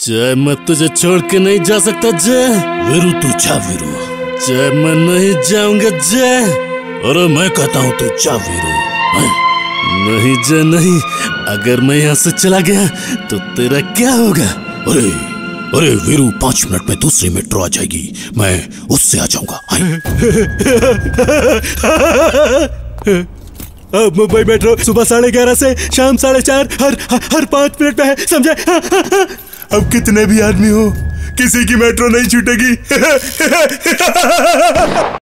जय मैं तुझे छोड़ के नहीं जा सकता जय। वीरू तू जा वीरू जय मैं नहीं जाऊँगा जय। अरे मैं कहता हूँ तू जा वीरू नहीं जय नहीं। अगर मैं यहाँ से चला गया तो तेरा क्या होगा? अरे अरे वीरू पाँच मिनट में दूसरी मेट्रो आ जाएगी। मैं उससे आ जाऊँगा। मुंबई मेट्रो सुबह साढ़े ग्यारह से शाम साढ़े चार हर, हर पाँच मिनट में है समझे? अब कितने भी आदमी हो किसी की मेट्रो नहीं छूटेगी।